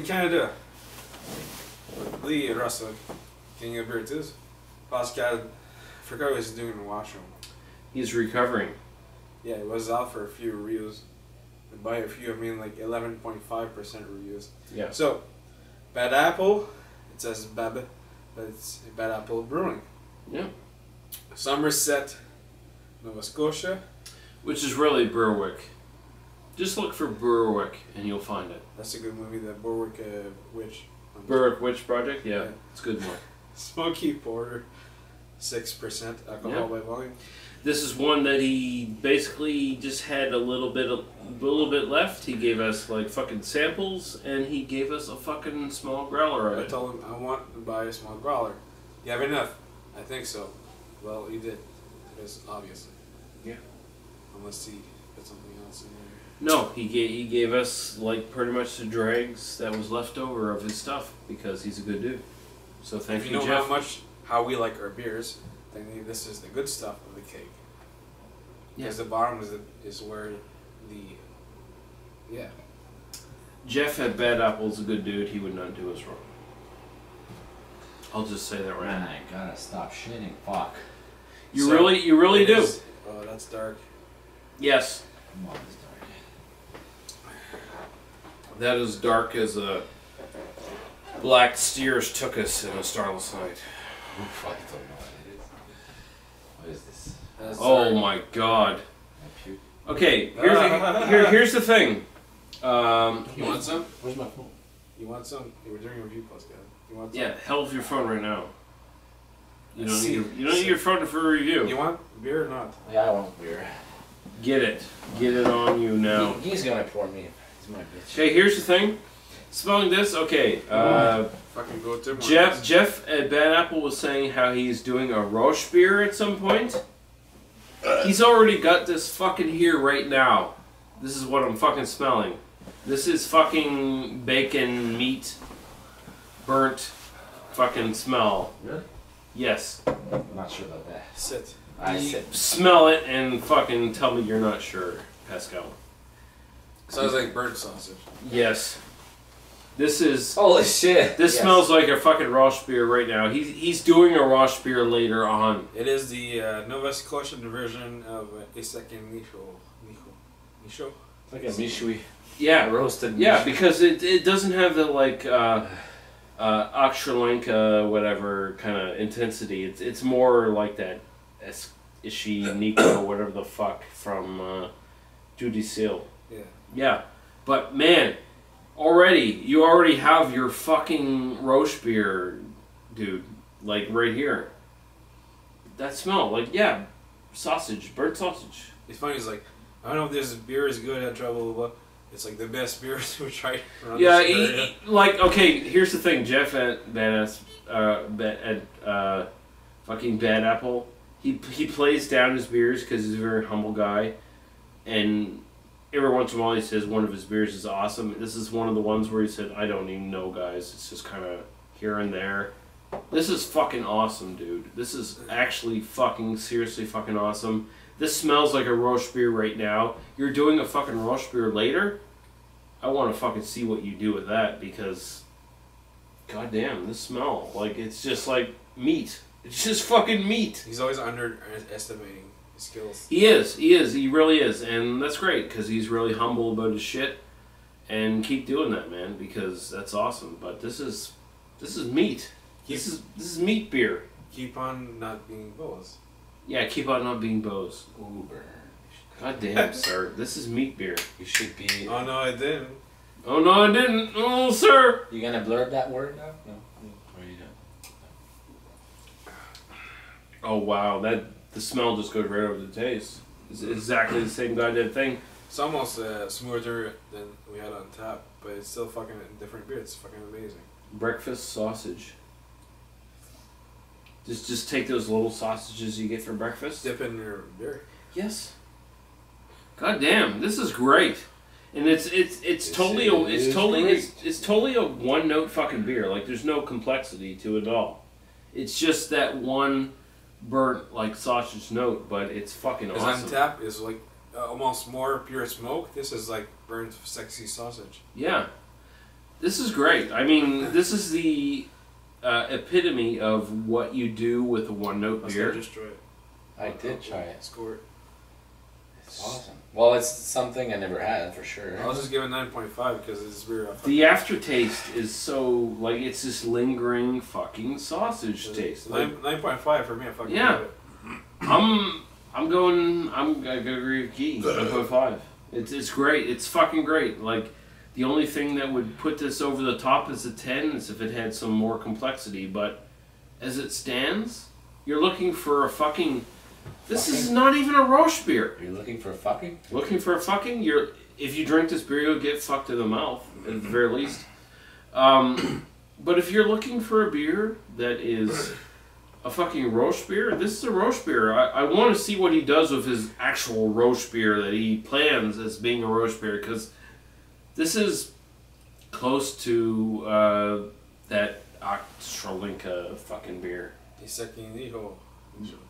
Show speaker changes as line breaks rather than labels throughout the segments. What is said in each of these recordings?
in Canada, Lee Russell, King of Beer too. Pascal, I forgot what he's doing in the washroom.
He's recovering.
Yeah, he was out for a few reviews. And by a few, I mean like 11.5% reviews.
Yeah.
So, Bad Apple, it says Bab, but it's Bad Apple Brewing.
Yeah.
Somerset, Nova Scotia.
Which is really Berwick. Just look for Berwick and you'll find it.
That's a good movie, the Berwick uh, Witch.
Berwick Witch Project? Yeah,
Yeah.
it's a good one.
Smoky Porter, 6% alcohol
Yeah.
by volume.
This is one that he basically just had a little bit of, a little bit left. He gave us like fucking samples and he gave us a fucking small growler
I told him I want to buy a small growler. You have enough? I think so. Well, he did. Because obviously.
Yeah.
Unless he put something else in there.
No, he gave he gave us like pretty much the dregs that was left over of his stuff because he's a good dude. So thank
if
you,
you know
Jeff.
how much how we like our beers, then this is the good stuff of the cake.
Yeah.
Because the bottom is the, is where the yeah.
Jeff at Bad Apple's a good dude. He would not do us wrong. I'll just say that right.
Man, I gotta stop shitting. Fuck.
You
So,
really, you really do.
is- oh, that's dark.
Yes,
Come on, it's dark.
that is dark as a black steers took us in a starless night.
Oof, I don't know what it is. What is this?
That's
Oh my god. Okay, here's the, here, here's the thing. Um,
You want some?
Where's my phone?
You want some? You were doing a review podcast. You want some?
yeah, hell with your phone right now. You don't
See,
need you don't need your phone for a review.
You want beer or not?
Yeah, I want beer.
Get it, get it on you now.
He- he's gonna pour me. He's my bitch.
Okay, here's the thing. Smelling this, okay. Uh,
Fucking go to
Jeff Jeff at Bad Apple was saying how he's doing a Roche beer at some point. He's already got this fucking here right now. This is what I'm fucking smelling. This is fucking bacon meat burnt fucking smell.
Really?
Yes.
I'm not sure about that.
Sit.
I
You smell it and fucking tell me you're not sure, Pascal.
Sounds like burnt sausage.
Yes. This is
Holy shit!
this
Yes.
smells like a fucking Roche beer right now. He's he's doing a Roche beer later on.
It is the uh, Nova Scotian version of uh, second and Nisho. Nisho. Nisho?
It's like a mishui.
Yeah,
roasted.
Yeah,
mishui.
because it, it doesn't have the like uh, uh, Aecht Schlenkerla whatever kind of intensity. It's it's more like that Es- Isseki Nicho or whatever the fuck from uh, Dieu du Ciel.
Yeah.
Yeah, but man, already you already have your fucking Roche beer, dude. Like right here. That smell, like yeah, sausage, burnt sausage.
It's funny, it's like, I don't know if this beer is good at trouble, but it's like the best beer we tried
Yeah,
this
he,
area.
he- like okay. Here's the thing, Jeff at Badass, uh, at uh, fucking Bad Apple. He he plays down his beers because he's a very humble guy, and every once in a while he says one of his beers is awesome. This is one of the ones where he said, "I don't even know, guys. It's just kind of here and there." This is fucking awesome, dude. This is actually fucking seriously fucking awesome. This smells like a Roche beer right now. You're doing a fucking Roche beer later. I want to fucking see what you do with that because, goddamn, this smell like it's just like meat. It's just fucking meat.
He's always underestimating his skills.
He is, he is, he really is, and that's great because he's really humble about his shit. And keep doing that, man, because that's awesome. But this is, this is meat. This is this is meat beer.
Keep on not being bulls.
Yeah, keep on not being bows.
Uber.
God damn, sir, this is meat beer.
You should be.
Oh no, I didn't.
Oh no, I didn't. Oh, sir.
You gonna blur that word now? No. Or you don't?
Oh wow, that the smell just goes right over the taste. It's exactly the same goddamn thing.
It's almost uh, smoother than we had on tap, but it's still fucking different beer. It's fucking amazing.
Breakfast sausage. Just just take those little sausages you get for breakfast.
Dip in your beer.
Yes. God damn, this is great. And it's it's it's
Yes,
totally a, it's totally
great.
it's, it's totally a one note fucking beer. Like there's no complexity to it at all. It's just that one burnt like sausage note, but it's fucking awesome.
on tap is like uh, almost more pure smoke. This is like burnt sexy sausage.
Yeah. This is great. I mean, this is the uh, epitome of what you do with a one note
Let's
beer.
go just it.
I did try it.
Score it.
It's awesome. Well, it's something I never had for sure.
I'll just give it nine point five because it's beer. I
The aftertaste is so like it's this lingering fucking sausage taste. Like,
Nine nine point five for me. I fucking
Yeah.
love it.
I'm I'm going I'm I gotta agree with Key. Nine point five. It's it's great. It's fucking great. Like the only thing that would put this over the top as a ten is if it had some more complexity. But as it stands, you're looking for a fucking. This is not even a Roche beer.
Are you looking for a fucking?
Looking for a fucking. You're if you drink this beer, you'll get fucked in the mouth at the very least. Um, but if you're looking for a beer that is a fucking Roche beer, this is a Roche beer. I, I want to see what he does with his actual Roche beer that he plans as being a Roche beer because this is close to uh, that Ostrolinka fucking beer.
Isseki Nicho.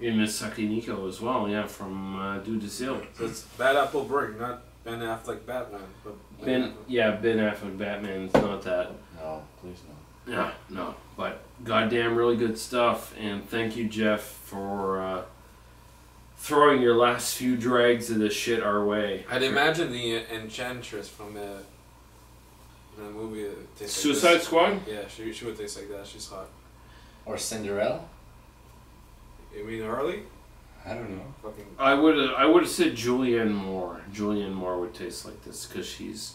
In Misaki Nico as well, yeah, from uh, Dieu du Ciel.
So it's Bad Apple Brewing, not Ben Affleck Batman, but
Ben, yeah, Ben Affleck Batman. It's not that.
No, please no.
Yeah, no, but goddamn, really good stuff. And thank you, Jeff, for uh, throwing your last few drags of this shit our way.
I'd imagine the Enchantress from the, the movie. uh, tastes like
Suicide. Squad.
Yeah, she, she would taste like that. She's hot.
Or Cinderella?
You mean Harley?
I don't know.
Fucking.
I would I would have said Julianne Moore. Julianne Moore would taste like this because she's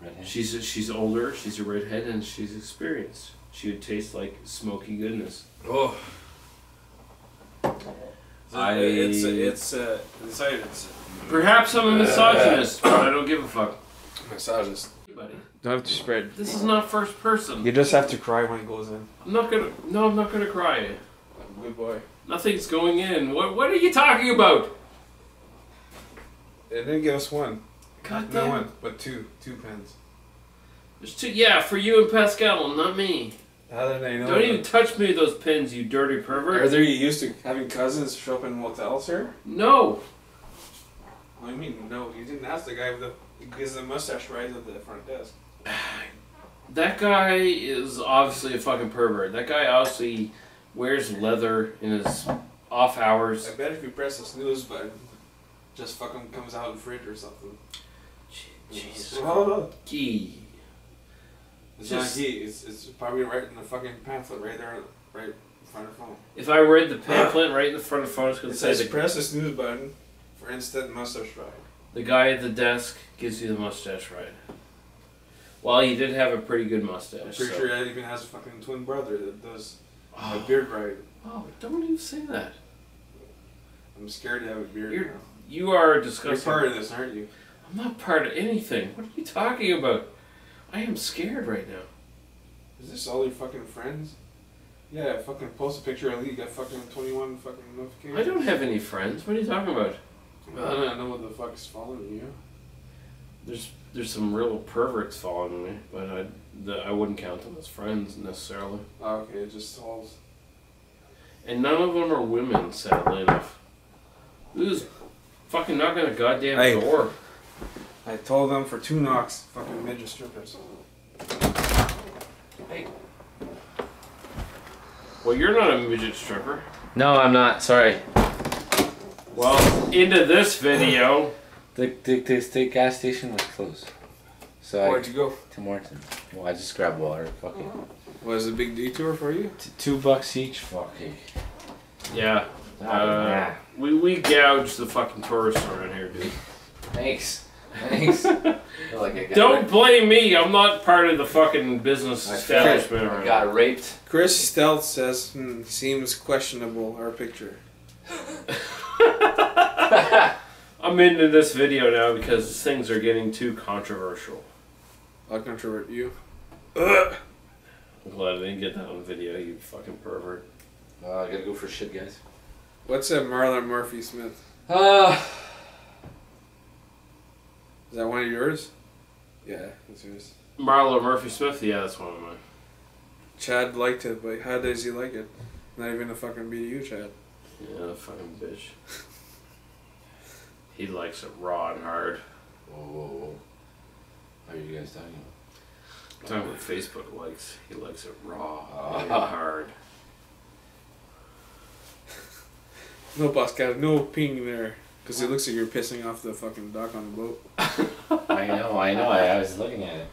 Redhead.
she's she's older. She's a redhead and she's experienced. She would taste like smoky goodness.
Oh.
I-
It's it's uh, it's it's
Perhaps I'm a misogynist, but I don't give a fuck.
misogynist.
Buddy,
Don't have to spread.
this is not first person.
You just have to cry when it goes in.
I'm not gonna. No, I'm not gonna cry.
Good boy.
Nothing's going in. What What are you talking about?
It didn't give us one.
God damn.
No one, but two. Two pens.
There's two. Yeah, for you and Pascal, not me.
How did they know?
Don't even touch me with those pins, you dirty pervert.
Are
pervert.
they used to having cousins show up in motels here?
No.
What do you mean? No, you didn't ask the guy with the because the mustache right at the front desk.
That guy is obviously a fucking pervert. That guy obviously wears leather in his off hours.
I bet if you press the snooze button, just fucking comes out in fridge or something.
Jesus.
Oh,
Gee.
it's
Just-
not he. It's, it's probably right in the fucking pamphlet right there, right in front of the phone.
If I read the pamphlet right in the front of the phone, it's going
It
to say
says
the,
press the snooze button for instant mustache ride.
the guy at the desk gives you the mustache right. Well, he did have a pretty good mustache.
I'm pretty
so-
sure that even has a fucking twin brother that does a
Oh,
beard ride.
oh, don't even say that.
I'm scared to have a beard
You're-
now.
You are
You're part of this, aren't you?
I'm not part of anything. What are you talking about? I am scared right now.
Is this all your fucking friends? Yeah, fucking post a picture of Lee, got fucking 21 fucking notifications.
I don't have any friends. What are you talking about?
Well, I don't know what the fuck is following you.
There's there's some real perverts following me, but I the, I wouldn't count them as friends necessarily.
Oh, okay, it just halls.
And none of them are women, sadly enough. Who's fucking knocking a goddamn
Hey.
door?
I told them for two knocks, fucking midget strippers. Hey.
Well, you're not a midget stripper.
No, I'm not. Sorry.
Well, into this video.
The, the, the, the gas station was closed. So I,
Where'd you go?
to Morton. Well, I just grabbed water. Fuck it.
Was it a big detour for you?
T- two bucks each. Fuck it.
Yeah.
Ah,
Uh,
nah.
we we gouge the fucking tourists around here, dude.
Thanks. Thanks. Like I
Don't blame me. I'm not part of the fucking business
I
establishment
I
around
got raped.
Chris Stelz says, hmm, seems questionable, our picture.
I'm into this video now because things are getting too controversial.
I'll controvert you.
I'm glad I didn't get that on video, you fucking pervert.
Uh, I gotta go for shit, guys.
What's that Marlon Murphy Smith?
Uh,
Is that one of yours? Yeah, that's yours.
Marlo Murphy Smith, yeah, that's one of mine.
Chad liked it, but how does he like it? Not even a fucking BDU, Chad.
Yeah, fucking bitch. He likes it raw and hard.
whoa, whoa, whoa. What are you guys talking i'm
Talking about Facebook likes, he likes it raw
Ah.
and hard.
No, boss got no ping there. Because it looks like you're pissing off the fucking dock on the boat.
I know, I know. I, I was looking at it.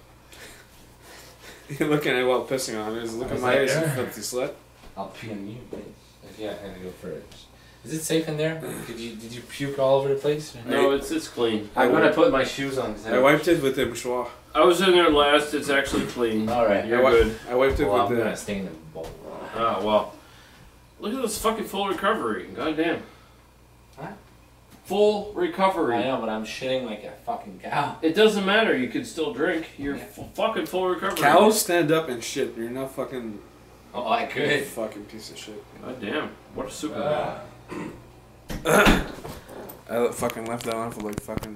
You're looking at it while pissing on it. Is look
I
at my
like,
eyes, you filthy slut.
I'll pee on you, please. Yeah, I gotta go first. Is it safe in there? Did you did you puke all over the place?
No, it's it's clean.
I
I'm gonna put my shoes on.
I wiped it with the mouchoir.
I was in there last. It's actually clean.
All right.
You're
I, wi-
good.
I wiped it
Well, I'm
with
gonna
the.
stay in the bowl.
Ah well. Look at this fucking full recovery. God damn.
Huh?
Full recovery.
I know, but I'm shitting like a fucking cow.
It doesn't matter. You can still drink. You're
Yeah.
f- fucking full recovery.
Cows stand up and shit. You're not fucking.
Oh, I could.
Fucking piece of shit.
God damn. What a super.
Uh,
I fucking left that on for like fucking